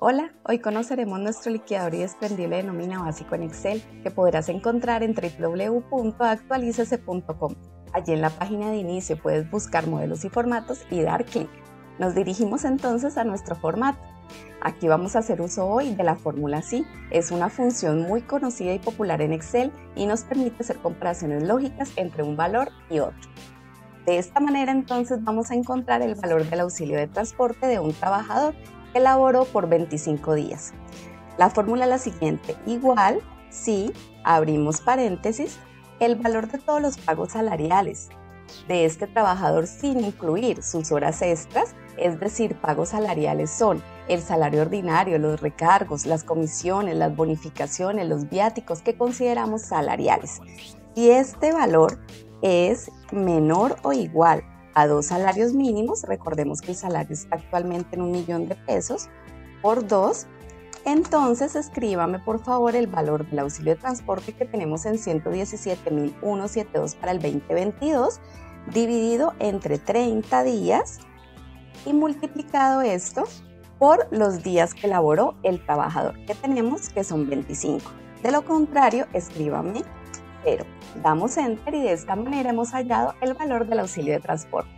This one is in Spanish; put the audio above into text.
Hola, hoy conoceremos nuestro liquidador y desprendible de nómina básico en Excel que podrás encontrar en www.actualicese.com. Allí en la página de inicio puedes buscar modelos y formatos y dar clic. Nos dirigimos entonces a nuestro formato. Aquí vamos a hacer uso hoy de la fórmula SI. Es una función muy conocida y popular en Excel y nos permite hacer comparaciones lógicas entre un valor y otro. De esta manera entonces vamos a encontrar el valor del auxilio de transporte de un trabajador elaboró por 25 días. La fórmula es la siguiente, igual si abrimos paréntesis, el valor de todos los pagos salariales de este trabajador sin incluir sus horas extras, es decir, pagos salariales son el salario ordinario, los recargos, las comisiones, las bonificaciones, los viáticos que consideramos salariales. Y este valor es menor o igual a dos salarios mínimos, recordemos que el salario está actualmente en un millón de pesos, por dos, entonces escríbame por favor el valor del auxilio de transporte que tenemos en 117.172 para el 2022, dividido entre 30 días y multiplicado esto por los días que laboró el trabajador, que tenemos que son 25. De lo contrario, escríbame Damos Enter y de esta manera hemos hallado el valor del auxilio de transporte.